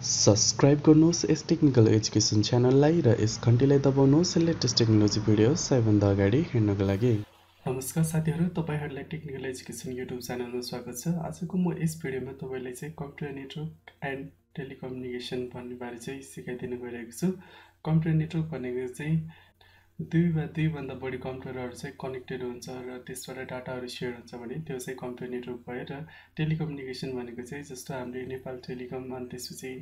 Subscribe गर्नुहोस् यस technical education च्यानललाई र यस घन्टीलाई दबाउनुहोस् लेटेस्ट टेक्नोलोजी भिडियो सबैभन्दा अगाडि हेर्नको लागि। नमस्कार साथीहरू तपाईँहरूलाई टेक्निकल एजुकेसन युट्युब च्यानलमा स्वागत छ। आजको म यस भिडियोमा तपाईँलाई चाहिँ कम्प्युटर नेटवर्क एन्ड टेलिकम्युनिकेसन भन्ने बारे चाहिँ सिकाइदिन गइरहेको छु। कम्प्युटर नेटवर्क भनेको चाहिँ दुई वा दुईभन्दा बढी कम्प्युटरहरू चाहिँ कनेक्टेड हुन्छ र त्यसबाट डाटाहरू सेयर हुन्छ भने त्यो चाहिँ कम्प्युटर नेटवर्क भयो र टेलिकम्युनिकेसन भनेको चाहिँ जस्तो हामीले नेपाल टेलिकम अनि त्यसपछि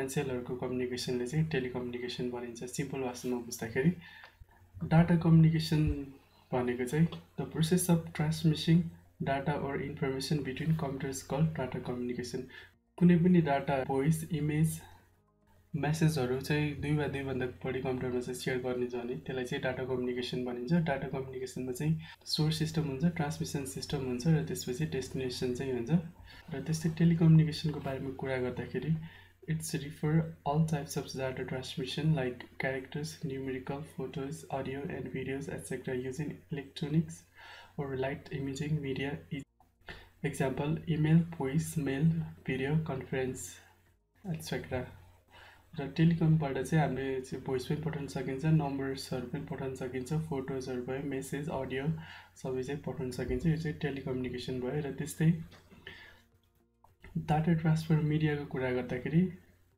एनसेलहरूको कम्युनिकेसनले चाहिँ टेलिकम्युनिकेसन भनिन्छ। सिम्पल भाषामा बुझ्दाखेरि डाटा कम्युनिकेसन भनेको चाहिँ the process of transmitting data or information between computers call data communication. कुनै पनि डाटा भोइस इमेज मेसेजहरू चाहिँ दुई वा दुईभन्दा बढी कम्प्युटरमा चाहिँ सेयर गर्ने छ भने त्यसलाई चाहिँ डाटा कम्युनिकेसन भनिन्छ। डाटा कम्युनिकेसनमा चाहिँ सोर्स सिस्टम हुन्छ ट्रान्समिसन सिस्टम हुन्छ र त्यसपछि डेस्टिनेसन चाहिँ हुन्छ। र त्यस्तै टेलिकम्युनिकेसनको बारेमा कुरा गर्दाखेरि it's refer all types of data transmission like characters numerical photos audio and videos etcetera using electronics or light imaging media example email voice mail video conference etcetera र टेलिकमबाट चाहिँ हामीले चाहिँ भोइस पनि पठाउन सकिन्छ नम्बर्सहरू पनि पठाउन सकिन्छ फोटोजहरू भयो मेसेज अडियो सबै चाहिँ पठाउन सकिन्छ। यो चाहिँ टेलिकम्युनिकेसन भयो र त्यस्तै डाटा ट्रान्सफर मिडियाको कुरा गर्दाखेरि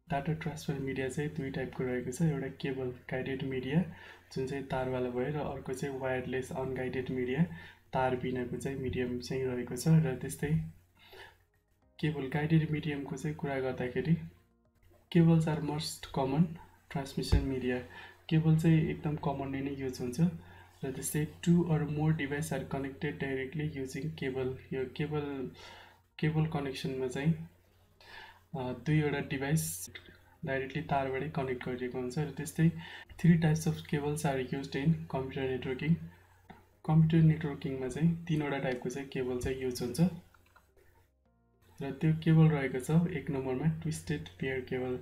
डाटा ट्रान्सफर मिडिया चाहिँ दुई टाइपको रहेको छ। एउटा केबल गाइडेड मिडिया जुन चाहिँ तारवाला भयो र अर्को चाहिँ वायरलेस अनगाइडेड मिडिया तार बिनाको चाहिँ मिडियम चाहिँ रहेको छ। र त्यस्तै केबल गाइडेड मिडियमको चाहिँ कुरा गर्दाखेरि cables are most common transmission media. Cable चाहिँ एकदम कमनली नै युज हुन्छ र त्यस्तै two or more device are connected directly using cable. यो केबल केबल कनेक्सनमा चाहिँ दुईवटा डिभाइस डाइरेक्टली तारबाटै कनेक्ट गरिएको हुन्छ र त्यस्तै three types of cables are use in computer networking. Computer नेटवर्किङमा चाहिँ तिनवटा टाइपको चाहिँ केबल चाहिँ युज हुन्छ। र त्यो केबल रहेको छ एक नम्बरमा ट्विस्टेड पेयर केबल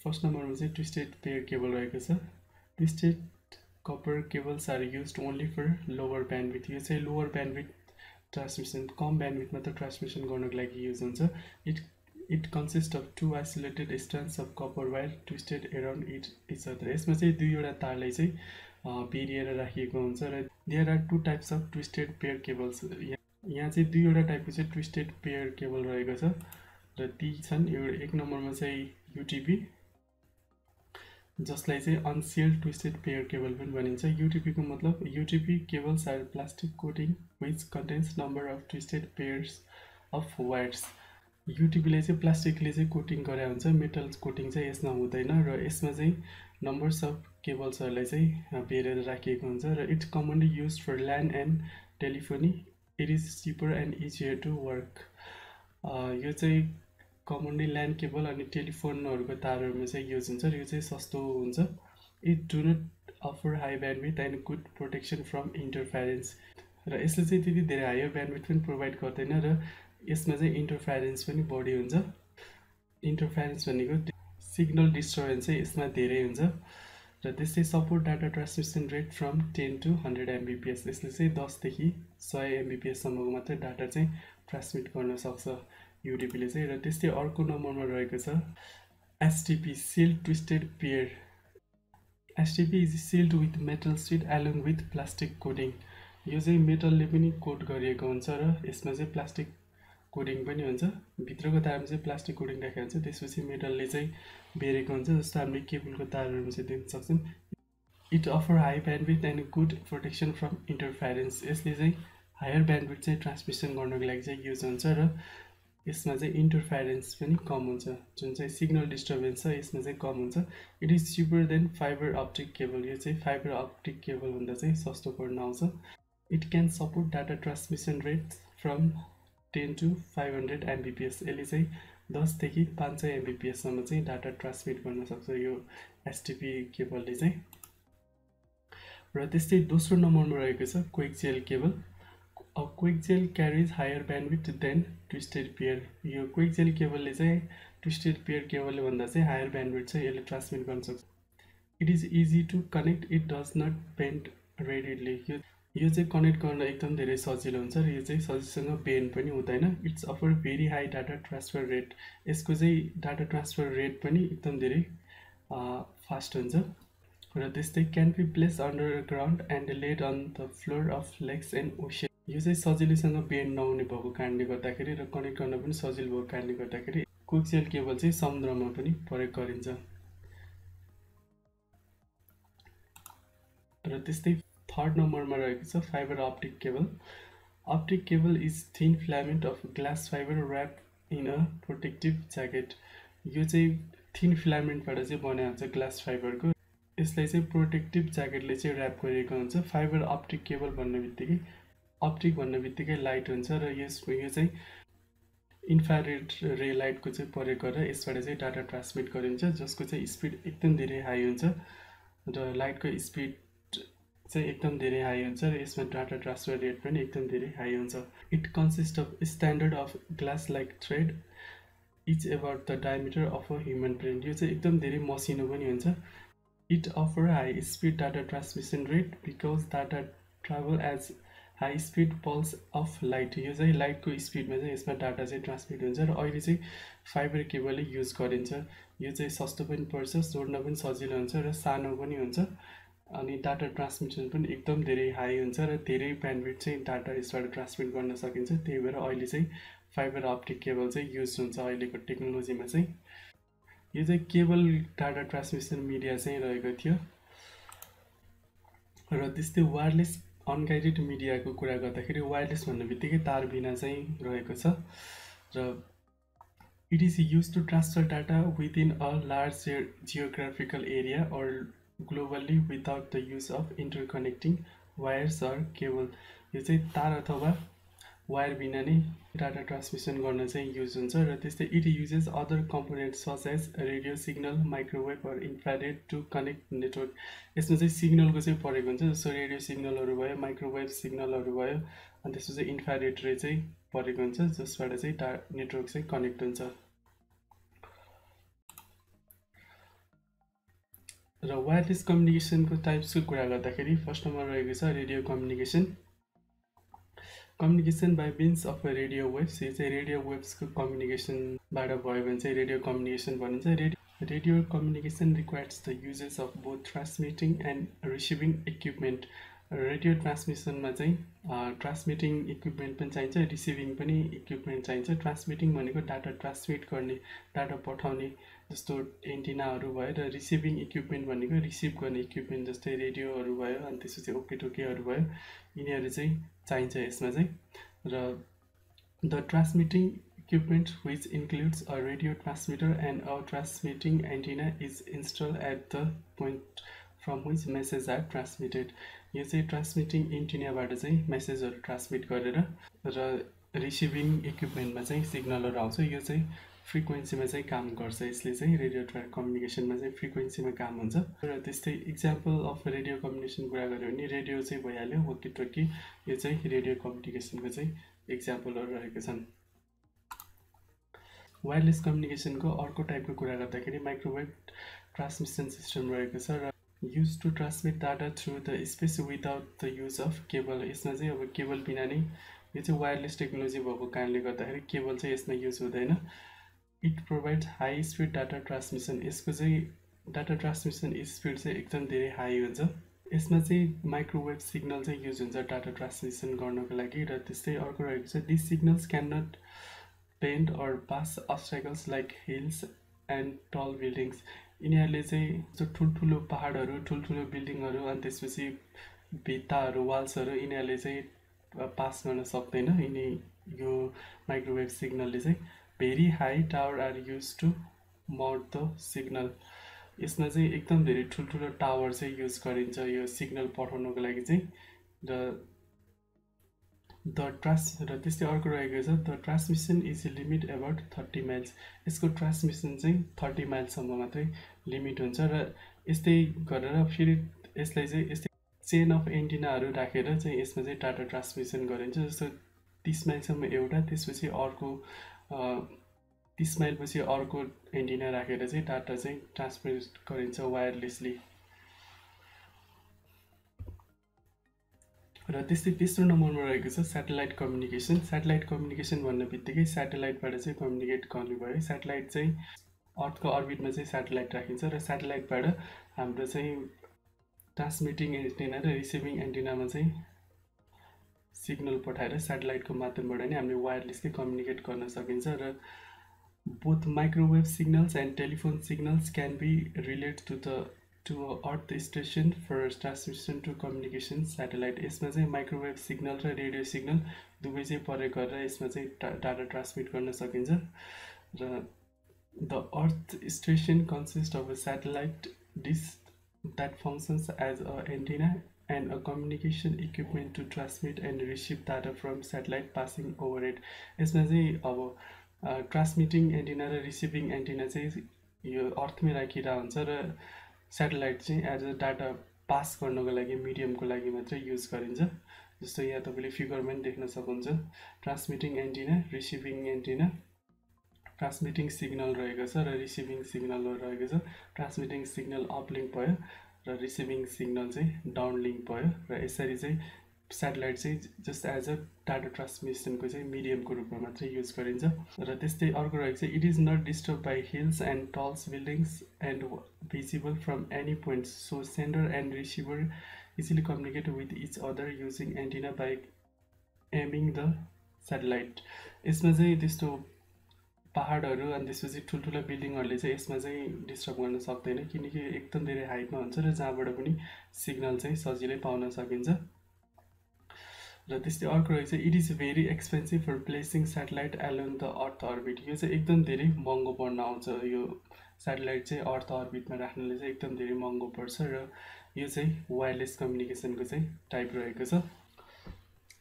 फर्स्ट नम्बरमा चाहिँ ट्विस्टेड पेयर केबल रहेको छ। Twisted copper cables are use only for lower bandwidth यो चाहिँ लोवर ब्यान्डविथ ट्रान्समिसन कम ब्यान्डविथमा त ट्रान्समिसन गर्नको लागि युज हुन्छ। It it consist of two isolated strands of copper wire twisted around it each other यसमा चाहिँ दुईवटा तारलाई चाहिँ पेरिएर राखिएको हुन्छ र there are two types of twisted pair cables यहाँ चाहिँ दुईवटा टाइपको चाहिँ ट्विस्टेड पेयर केबल रहेको छ र ती छन् एउटा एक नम्बरमा चाहिँ युटिपी जसलाई चाहिँ अनसिल्ड ट्विस्टेड पेयर केबल पनि भनिन्छ। युटिपीको मतलब UTP cables are plastic coating which contains number of twisted pairs of wires युटिपीले चाहिँ प्लास्टिकले चाहिँ कोटिङ गरे हुन्छ मेटल कोटिङ चाहिँ यसमा हुँदैन र यसमा चाहिँ नम्बर्स अफ केबल्सहरूलाई चाहिँ बेरेर राखिएको हुन्छ र it's commonly use for LAN and telephony it is cheaper and easier to work यो चाहिँ कमनली ल्यान्ड केबल अनि टेलिफोनहरूको तारहरूमा चाहिँ युज हुन्छ र यो चाहिँ सस्तो हुन्छ। It do not offer high bandwidth and good protection from interference र यसले चाहिँ त्यति धेरै हायर ब्यान्डविथ पनि प्रोभाइड गर्दैन र यसमा चाहिँ इन्टरफेरेन्स पनि बढी हुन्छ। इन्टरफेरेन्स भनेको सिग्नल डिस्टर्बेन्स चाहिँ यसमा धेरै हुन्छ। र त्यस्तै support data transmission rate from ten to hundred Mbps यसले चाहिँ दसदेखि सय एमबिपिएससम्मको मात्रै डाटा चाहिँ ट्रान्समिट गर्न सक्छ युडिपीले चाहिँ। र त्यस्तै अर्को नम्बरमा रहेको छ STP shielded twisted pair STP is shielded with metal sheet along with plastic coating यो चाहिँ मेटलले पनि कोट गरिएको हुन्छ र यसमा चाहिँ प्लास्टिक कोडिङ पनि हुन्छ। भित्रको तारमा चाहिँ प्लास्टिक कोडिङ राखेको हुन्छ। त्यसपछि मेटलले चाहिँ बेरेको हुन्छ जस्तो हामीले केबलको तारहरूमा चाहिँ देख्न सक्छौँ। It offer high bandwidth and good protection from interference यसले चाहिँ हायर ब्यान्डविथ चाहिँ ट्रान्समिसन गर्नको लागि चाहिँ युज हुन्छ र यसमा चाहिँ इन्टरफेरेन्स पनि कम हुन्छ। जुन चाहिँ सिग्नल डिस्टर्बेन्स छ यसमा चाहिँ कम हुन्छ। It is cheaper than fibre optic cable यो चाहिँ फाइबर अप्टिक केबलभन्दा चाहिँ सस्तो पर्न आउँछ। It can support data transmission rate from ten to five hundred Mbps यसले चाहिँ दसदेखि पाँच सय एमबिपिएससम्म चाहिँ डाटा ट्रान्समिट गर्न सक्छ यो एसटिपी केबलले चाहिँ। र त्यस्तै दोस्रो नम्बरमा रहेको छ coax cable coaxial carries higher bandwidth than twisted pair यो क्विक जेल केबलले चाहिँ ट्विस्टेड पेयर केबलले भन्दा चाहिँ हायर ब्यान्डविथ चाहिँ यसले ट्रान्समिट गर्न सक्छ। It is easy to connect it does not bend readily यो यो चाहिँ कनेक्ट गर्न एकदम धेरै सजिलो हुन्छ र यो चाहिँ सजिलोसँग बेन पनि हुँदैन। It's offer very high data transfer rate यसको चाहिँ डाटा ट्रान्सफर रेट पनि एकदम धेरै फास्ट हुन्छ। र त्यस्तै can be place underground and laid on the floor of lakes and ocean यो चाहिँ सजिलैसँग बेन्ड नहुने भएको कारणले गर्दाखेरि र कनेक्ट गर्न पनि सजिलो भएको कारणले गर्दाखेरि कोक्सियल केबल चाहिँ समुद्रमा पनि प्रयोग गरिन्छ। र त्यस्तै थर्ड नम्बरमा रहेको छ fibre optic cable optic cable is thin filament of glass fibre wrap in a protective jacket यो चाहिँ थिन फिलामेन्टबाट चाहिँ बनाएको हुन्छ ग्लास फाइबरको यसलाई चाहिँ प्रोटेक्टिभ ज्याकेटले चाहिँ ऱ्याप गरिएको हुन्छ फाइबर अप्टिक केबल भन्ने बित्तिकै। अप्टिक भन्ने बित्तिकै लाइट हुन्छ र यसको यो चाहिँ इन्फ्रारेड रे लाइटको चाहिँ प्रयोग गरेर यसबाट चाहिँ डाटा ट्रान्समिट गरिन्छ जसको चाहिँ स्पिड एकदम धेरै हाई हुन्छ। र लाइटको स्पिड चाहिँ एकदम धेरै हाई हुन्छ र यसमा डाटा ट्रान्सफर रेट पनि एकदम धेरै हाई हुन्छ। It consist of standard of glass like thread each about the diameter of a human brain यो चाहिँ एकदम धेरै मसिनो पनि हुन्छ। It offer high speed data transmission rate because data travel as high speed pulse of light यो चाहिँ लाइटको स्पिडमा चाहिँ यसमा डाटा चाहिँ ट्रान्समिट हुन्छ र अहिले चाहिँ फाइबर केबलै युज गरिन्छ। यो चाहिँ सस्तो पनि पर्छ जोड्न पनि सजिलो हुन्छ र सानो पनि हुन्छ। अनि डाटा ट्रान्समिसन पनि एकदम धेरै हाई हुन्छ र धेरै ब्यान्डविड चाहिँ डाटा यसबाट ट्रान्समिट गर्न सकिन्छ। त्यही भएर अहिले चाहिँ फाइबर अप्टिक केबल चाहिँ युज हुन्छ अहिलेको टेक्नोलोजीमा चाहिँ। यो चाहिँ केबल डाटा ट्रान्समिसन मिडिया चाहिँ रहेको थियो। र त्यस्तै वायरलेस अनगाइडेड मिडियाको कुरा गर्दाखेरि वायरलेस भन्ने बित्तिकै तार बिना चाहिँ रहेको छ। र it is use to transfer data within a large geographical area or globally without the use of interconnecting wires or cable यो चाहिँ तार अथवा वायर बिना नै डाटा ट्रान्समिसन गर्न चाहिँ युज हुन्छ र त्यस्तै it uses other component such as radio signal microwave or infrared to connect network यसमा चाहिँ सिग्नलको चाहिँ परेको हुन्छ जस्तो रेडियो सिग्नलहरू भयो माइक्रोवेभ सिग्नलहरू भयो अनि त्यसपछि इन्फ्रारेड रे चाहिँ परेको हुन्छ जसबाट चाहिँ डा नेटवर्क चाहिँ कनेक्ट हुन्छ। र वायरलेस कम्युनिकेसनको टाइप्सको कुरा गर्दाखेरि फर्स्ट नम्बर रहेको छ radio communication communication by means of radio waves यो चाहिँ रेडियो वेब्सको कम्युनिकेसनबाट भयो भने चाहिँ रेडियो कम्युनिकेसन भनिन्छ। Radio radio communication requires the uses of both transmitting and receiving equipment radio ट्रान्समिसनमा चाहिँ ट्रान्समिटिङ इक्विपमेन्ट पनि चाहिन्छ रिसिभिङ पनि इक्विपमेन्ट चाहिन्छ। ट्रान्समिटिङ भनेको डाटा ट्रान्समिट गर्ने डाटा पठाउने। जस्तो एन्टिनाहरू भयो र रिसिभिङ इक्विपमेन्ट भनेको रिसिभ गर्ने इक्विपमेन्ट जस्तै रेडियोहरू भयो अनि त्यसपछि ओके टोकेहरू भयो। यिनीहरू चाहिँ चाहिन्छ यसमा चाहिँ। र the transmitting equipment which includes a radio transmitter and a transmitting antenna is install at the point from which message are transmitted. यो चाहिँ ट्रान्समिटिङ एन्टिनाबाट चाहिँ मेसेजहरू ट्रान्समिट गरेर र रिसिभिङ इक्विपमेन्टमा चाहिँ सिग्नलहरू आउँछ। यो चाहिँ फ्रिक्वेन्सीमा चाहिँ काम गर्छ। यसले चाहिँ रेडियो ट्राक कम्युनिकेसनमा चाहिँ फ्रिक्वेन्सीमा काम हुन्छ। र त्यस्तै इक्जाम्पल अफ रेडियो कम्युनिकेसन कुरा गऱ्यो भने रेडियो चाहिँ भइहाल्यो वकी टोकी यो चाहिँ रेडियो कम्युनिकेसनको चाहिँ इक्जाम्पलहरू रहेको छन्। वायरलेस कम्युनिकेसनको अर्को टाइपको कुरा गर्दाखेरि माइक्रोवेभ ट्रान्समिसन सिस्टम रहेको छ र use to transmit data through the space without the use of cable यसमा चाहिँ अब केबल बिना नै यो चाहिँ वायरलेस टेक्नोलोजी भएको कारणले गर्दाखेरि केबल चाहिँ यसमा युज हुँदैन। It provide high speed data transmission यसको चाहिँ डाटा ट्रान्समिसन स्पिड चाहिँ एकदम धेरै हाई हुन्छ। यसमा चाहिँ माइक्रोवेभ सिग्नल चाहिँ युज हुन्छ डाटा ट्रान्समिसन गर्नको लागि र त्यस्तै अर्को रहेको छ this signals can not penetrate or pass obstacles like hills and tall buildings यिनीहरूले चाहिँ जो ठुल्ठुलो पाहाडहरू ठुल्ठुलो बिल्डिङहरू अनि त्यसपछि भित्ताहरू वाल्सहरू यिनीहरूले चाहिँ पास गर्न सक्दैन। यिनी यो माइक्रोवेभ सिग्नलले चाहिँ। Very high tower are use to mount the signal यसमा चाहिँ एकदम धेरै ठुल्ठुलो टावर चाहिँ युज गरिन्छ यो सिग्नल पठाउनुको लागि चाहिँ। र द ट्रान्स र त्यस्तै अर्को रहेको छ the transmission is limit about thirty miles यसको ट्रान्समिसन चाहिँ थर्टी माइल्ससम्म मात्रै लिमिट हुन्छ र यस्तै गरेर फेरि यसलाई चाहिँ यस्तै चेन अफ एन्टिनाहरू राखेर चाहिँ यसमा चाहिँ डाटा ट्रान्समिसन गरिन्छ जस्तो तिस माइलसम्म एउटा त्यसपछि अर्को तिस माइलपछि अर्को एन्टिना राखेर चाहिँ डाटा चाहिँ ट्रान्समिट गरिन्छ वायरलेसली। र त्यस्तै तेस्रो नम्बरमा रहेको छ सेटेलाइट कम्युनिकेसन सेटेलाइट कम्युनिकेसन भन्ने बित्तिकै सेटेलाइटबाट चाहिँ कम्युनिकेट गर्ने भयो सेटेलाइट चाहिँ अर्थको अर्बिटमा चाहिँ सेटेलाइट राखिन्छ र सेटेलाइटबाट हाम्रो चाहिँ ट्रान्समिटिङ एन्टिना र रिसिभिङ एन्टिनामा चाहिँ सिग्नल पठाएर सेटेलाइटको माध्यमबाट नै हामीले वायरलेसली कम्युनिकेट गर्न सकिन्छ र both microwave signals and telephone signals can be relate to the to earth station for transmission to communication satellite यसमा चाहिँ माइक्रोवेभ सिग्नल र रेडियो सिग्नल दुवै चाहिँ प्रयोग गरेर यसमा चाहिँ डाटा ट्रान्समिट गर्न सकिन्छ र the earth station consist of a satellite dish that functions as a antenna and a communication equipment to transmit and receive data from satellite passing over it यसमा चाहिँ अब ट्रान्समिटिङ एन्टिना र receiving antenna चाहिँ यो अर्थमै राखिरहेको हुन्छ र satellite चाहिँ एज अ डाटा पास गर्नको लागि मिडियमको लागि मात्रै युज गरिन्छ। जस्तो यहाँ तपाईँले फिगरमा पनि देख्न सक्नुहुन्छ। Transmitting antenna receiving antenna transmitting signal रहेको छ र रिसिभिङ सिग्नल रहेको छ। ट्रान्समिटिङ सिग्नल अपलिङ्क भयो। र रिसिभिङ सिग्नल चाहिँ डाउनलिङ्क भयो र यसरी चाहिँ सेटेलाइट चाहिँ जस्ट एज अ डाटा ट्रान्समिसनको चाहिँ मिडियमको रूपमा मात्रै युज गरिन्छ। र त्यस्तै अर्को रहेको छ it is not disturb by hills and talls buildings and visible from any point so sender and receiver easily communicate with each other using antenna by aiming the satellite यसमा चाहिँ त्यस्तो पाहाडहरू अनि त्यसपछि ठुल्ठुला बिल्डिङहरूले चाहिँ यसमा चाहिँ डिस्टर्ब गर्न सक्दैन किनकि एकदम धेरै हाइटमा हुन्छ र जहाँबाट पनि सिग्नल चाहिँ सजिलै पाउन सकिन्छ। र त्यस्तै अर्को रहेछ it is very expensive for placing satellite along the earth orbit यो चाहिँ एकदम धेरै महँगो पर्न आउँछ यो सेटेलाइट चाहिँ अर्थ अर्बिटमा राख्नुले चाहिँ एकदम धेरै महँगो पर्छ र यो चाहिँ वायरलेस कम्युनिकेसनको चाहिँ टाइप रहेको छ।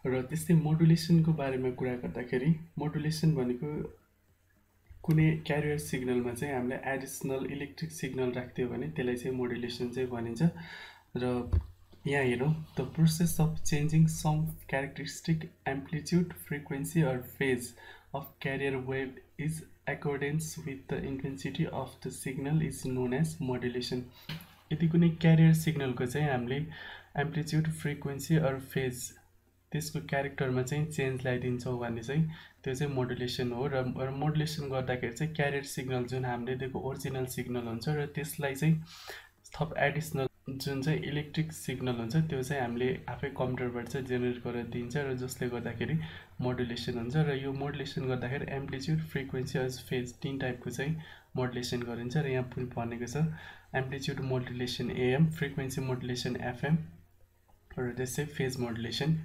र त्यस्तै मोडुलेसनको बारेमा कुरा गर्दाखेरि मोडुलेसन भनेको कुनै क्यारियर सिग्नलमा चाहिँ हामीले एडिसनल इलेक्ट्रिक सिग्नल राख्थ्यो भने त्यसलाई चाहिँ मोडुलेसन चाहिँ भनिन्छ। र यहाँ हेरौँ the process of changing some characteristic amplitude frequency or phase of carrier wave is accordance with the intensity of the signal is known as modulation यदि कुनै क्यारियर सिग्नलको चाहिँ हामीले एम्प्लिट्युड फ्रिक्वेन्सी अर फेज त्यसको क्यारेक्टरमा चाहिँ चेन्ज ल्याइदिन्छौँ भने चाहिँ त्यो चाहिँ मोडुलेसन हो र मोडुलेसन गर्दाखेरि चाहिँ क्यारियर सिग्नल जुन हामीले दिएको ओरिजिनल सिग्नल हुन्छ र त्यसलाई चाहिँ थप एडिसनल जुन चाहिँ इलेक्ट्रिक सिग्नल हुन्छ त्यो चाहिँ हामीले आफै कम्प्युटरबाट चाहिँ जेनेरेट गरेर दिन्छ र जसले गर्दाखेरि मोडुलेसन हुन्छ र यो मोडुलेसन गर्दाखेरि एम्प्लिच्युड फ्रिक्वेन्सी अज फेज तिन टाइपको चाहिँ मोडुलेसन गरिन्छ र यहाँ पनि भनेको छ amplitude modulation AM frequency modulation FM र त्यसै फेज मोडुलेसन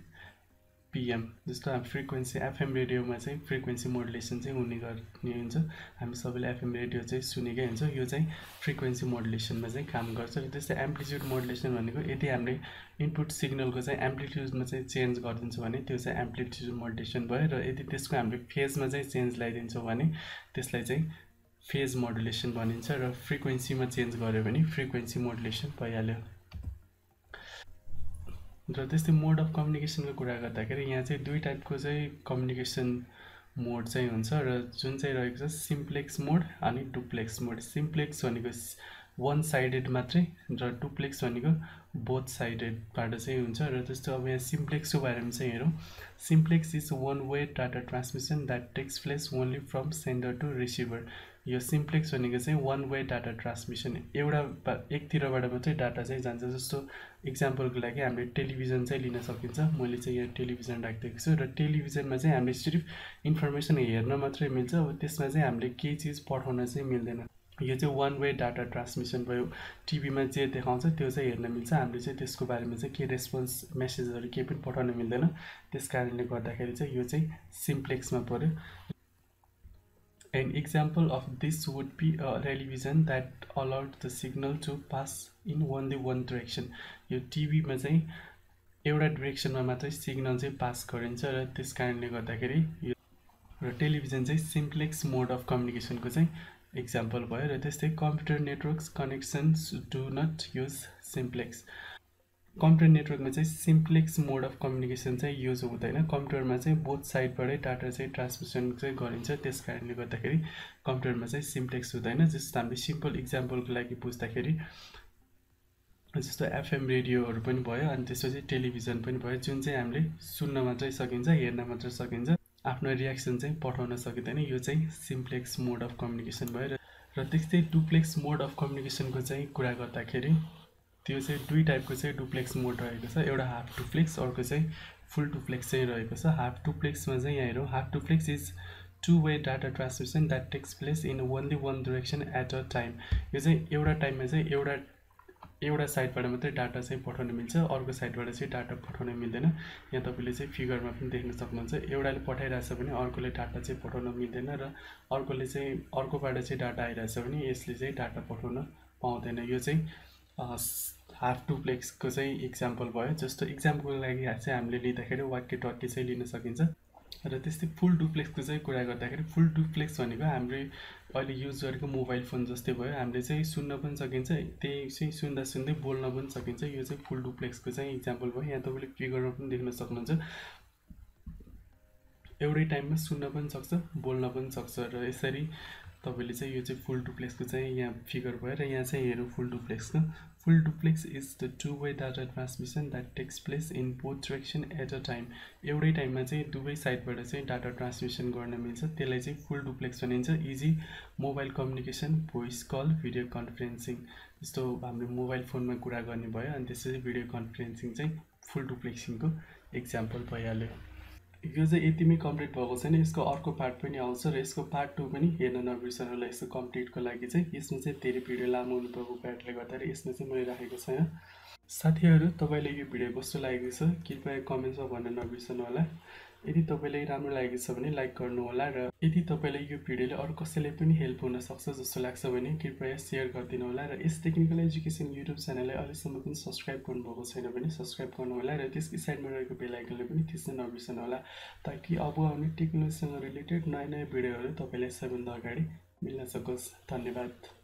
पिएम जस्तो अब फ्रिक्वेन्सी एफएम रेडियोमा चाहिँ फ्रिक्वेन्सी मोडुलेसन चाहिँ हुने गर्ने हुन्छ। हामी सबैले एफएम रेडियो चाहिँ सुनेकै हुन्छ। यो चाहिँ फ्रिक्वेन्सी मोडुलेसनमा चाहिँ काम गर्छ। त्यस्तै एम्प्लिट्युड मोडुलेसन भनेको यदि हामीले इनपुट सिग्नलको चाहिँ एम्प्लिट्युडमा चाहिँ चेन्ज गरिदिन्छौँ भने त्यो चाहिँ एम्प्लिट्युड मोडुलेसन भयो। र यदि त्यसको हामीले फेजमा चाहिँ चेन्ज ल्याइदिन्छौँ भने त्यसलाई चाहिँ फेज मोडुलेसन भनिन्छ। र फ्रिक्वेन्सीमा चेन्ज गऱ्यो भने फ्रिक्वेन्सी मोडुलेसन भइहाल्यो। र त्यस्तै मोड अफ कम्युनिकेसनको कुरा गर्दाखेरि यहाँ चाहिँ दुई टाइपको चाहिँ कम्युनिकेसन मोड चाहिँ हुन्छ र जुन चाहिँ रहेको छ सिम्प्लेक्स मोड अनि डुप्लेक्स मोड सिम्प्लेक्स भनेको वान साइडेड मात्रै र डुप्लेक्स भनेको बोथ साइडेडबाट चाहिँ हुन्छ र त्यस्तो अब यहाँ सिम्प्लेक्सको बारेमा चाहिँ हेरौँ। Simplex is one way data transmission that takes place only from sender to receiver यो सिम्प्लेक्स भनेको चाहिँ वान वे डाटा ट्रान्समिसन एउटा एकतिरबाट मात्रै डाटा चाहिँ जान्छ। जस्तो इक्जाम्पलको लागि हामीले टेलिभिजन चाहिँ लिन सकिन्छ। मैले चाहिँ यहाँ टेलिभिजन राखिदिएको छु र टेलिभिजनमा चाहिँ हामीले सिर्फ इन्फर्मेसन हेर्न मात्रै मिल्छ। अब त्यसमा चाहिँ हामीले केही चिज पठाउन चाहिँ मिल्दैन। यो चाहिँ वान वे डाटा ट्रान्समिसन भयो। टिभीमा जे देखाउँछ त्यो चाहिँ हेर्न मिल्छ। हामीले चाहिँ त्यसको बारेमा चाहिँ केही रेस्पोन्स मेसेजहरू केही पनि पठाउन मिल्दैन। त्यस कारणले गर्दाखेरि चाहिँ यो चाहिँ सिम्प्लेक्समा पऱ्यो। An example of this would be a television that allowed the signal to pass in only one direction. यो टिभीमा चाहिँ एउटा डिरेक्सनमा मात्रै सिग्नल चाहिँ पास गरिन्छ र त्यस कारणले गर्दाखेरि यो र टेलिभिजन चाहिँ सिम्प्लेक्स मोड अफ कम्युनिकेसनको चाहिँ इक्जाम्पल भयो र त्यस्तै computer networks connections do not use simplex computer नेटवर्कमा चाहिँ सिम्प्लेक्स मोड अफ कम्युनिकेसन चाहिँ युज हुँदैन। कम्प्युटरमा चाहिँ बोथ साइडबाटै डाटा चाहिँ ट्रान्समिसन चाहिँ गरिन्छ। त्यस कारणले गर्दाखेरि कम्प्युटरमा चाहिँ सिम्प्लेक्स हुँदैन। जस्तो हामीले सिम्पल इक्जाम्पलको लागि बुझ्दाखेरि जस्तो एफएम रेडियोहरू पनि भयो अनि त्यसपछि टेलिभिजन पनि भयो। जुन चाहिँ हामीले सुन्न मात्रै सकिन्छ हेर्न मात्रै सकिन्छ आफ्नो रियाक्सन चाहिँ पठाउन सकिँदैन। यो चाहिँ सिम्प्लेक्स मोड अफ कम्युनिकेसन भयो। र त्यस्तै डुप्लेक्स मोड अफ कम्युनिकेसनको चाहिँ कुरा गर्दाखेरि त्यो चाहिँ दुई टाइपको चाहिँ डुप्लेक्स मोड रहेको छ। एउटा हाफ डुप्लेक्स अर्को चाहिँ फुल डुप्लेक्स चाहिँ रहेको छ। हाफ डुप्लेक्समा चाहिँ यहाँ हेरौँ half duplex is two way data transmission that takes place in only one direction at a time यो चाहिँ एउटा टाइममा चाहिँ एउटा एउटा साइडबाट मात्रै डाटा चाहिँ पठाउन मिल्छ अर्को साइडबाट चाहिँ डाटा पठाउन मिल्दैन। यहाँ तपाईँले चाहिँ फिगरमा पनि देख्न सक्नुहुन्छ। एउटाले पठाइरहेछ भने अर्कोले डाटा चाहिँ पठाउन मिल्दैन र अर्कोले चाहिँ अर्कोबाट चाहिँ डाटा आइरहेछ भने यसले चाहिँ डाटा पठाउन पाउँदैन। यो चाहिँ हाफ डुप्लेक्सको चाहिँ इक्जाम्पल भयो जस्तो इक्जाम्पलको लागि चाहिँ हामीले लिँदाखेरि वाक्य टक्के चाहिँ लिन सकिन्छ। र त्यस्तै फुल डुप्लेक्सको चाहिँ कुरा गर्दाखेरि फुल डुप्लेक्स भनेको हाम्रो अहिले युज गरेको मोबाइल फोन जस्तै भयो। हामीले चाहिँ सुन्न पनि सकिन्छ त्यही चाहिँ सुन्दा सुन्दै बोल्न पनि सकिन्छ। यो चाहिँ फुल डुप्लेक्सको चाहिँ इक्जाम्पल भयो। यहाँ तपाईँले फिगरमा पनि देख्न सक्नुहुन्छ। एउटै टाइममा सुन्न पनि सक्छ बोल्न पनि सक्छ। र यसरी तपाईँले चाहिँ यो चाहिँ फुल डुप्लेक्सको चाहिँ यहाँ फिगर भयो र यहाँ चाहिँ हेरौँ full डुप्लेक्सको full duplex is the two way data transmission that takes place in both direction at a time एउटै टाइममा चाहिँ दुवै साइडबाट चाहिँ डाटा ट्रान्समिसन गर्न मिल्छ। त्यसलाई चाहिँ फुल डुप्लेक्स भनिन्छ। Easy mobile communication voice call video conferencing जस्तो हामीले मोबाइल फोनमा कुरा गर्ने भयो। अनि त्यसरी भिडियो कन्फरेन्सिङ चाहिँ फुल डुप्लेक्सिङको इक्जाम्पल भइहाल्यो। यो चाहिँ यतिमै कम्प्लिट भएको छैन। यसको अर्को पार्ट पनि आउँछ र यसको पार्ट टू पनि हेर्न नबिर्सनु होला यसको कम्प्लिटको लागि चाहिँ यसमा चाहिँ धेरै भिडियो लामो हुनुभएको कारणले गर्दाखेरि यसमा चाहिँ मैले राखेको छैन। साथीहरू तपाईँले यो भिडियो कस्तो लागेको छ? कृपया कमेन्टमा भन्न नबिर्सनु होला। यदि तपाईँलाई राम्रो लागेको छ भने लाइक गर्नुहोला र यदि तपाईँलाई यो भिडियोले अरू कसैलाई पनि हेल्प हुनसक्छ जस्तो लाग्छ भने कृपया सेयर गरिदिनु होला र यस टेक्निकल एजुकेसन युट्युब च्यानललाई अहिलेसम्म पनि सब्सक्राइब गर्नुभएको छैन भने सब्सक्राइब गर्नुहोला र त्यसकै साइडमा रहेको बेलायकनले पनि थिच्न नबिर्सनु होला ताकि अब आउने टेक्नोलोजीसँग रिलेटेड नयाँ नयाँ भिडियोहरू तपाईँलाई सबैभन्दा अगाडि मिल्न सकोस्। धन्यवाद।